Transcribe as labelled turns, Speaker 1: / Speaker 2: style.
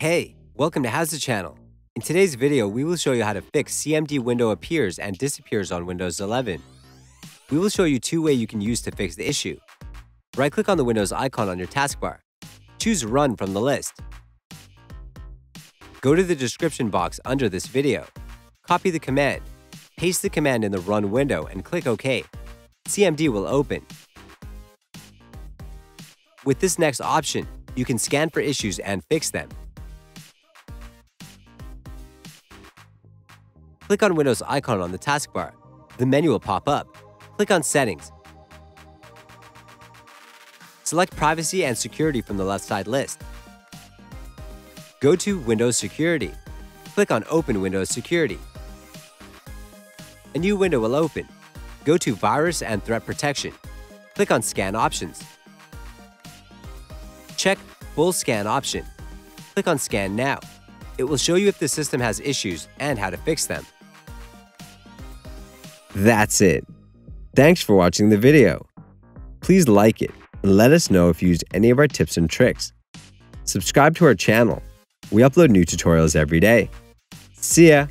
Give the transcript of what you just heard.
Speaker 1: Hey, welcome to HOWZA Channel. In today's video, we will show you how to fix CMD window appears and disappears on Windows 11. We will show you two ways you can use to fix the issue. Right-click on the Windows icon on your taskbar. Choose Run from the list. Go to the description box under this video. Copy the command. Paste the command in the Run window and click OK. CMD will open. With this next option, you can scan for issues and fix them. Click on Windows icon on the taskbar. The menu will pop up. Click on Settings. Select Privacy and Security from the left side list. Go to Windows Security. Click on Open Windows Security. A new window will open. Go to Virus and Threat Protection. Click on Scan Options. Check Full Scan option. Click on Scan Now. It will show you if the system has issues and how to fix them. That's it. Thanks for watching the video. Please like it and let us know if you used any of our tips and tricks. Subscribe to our channel. We upload new tutorials every day. See ya!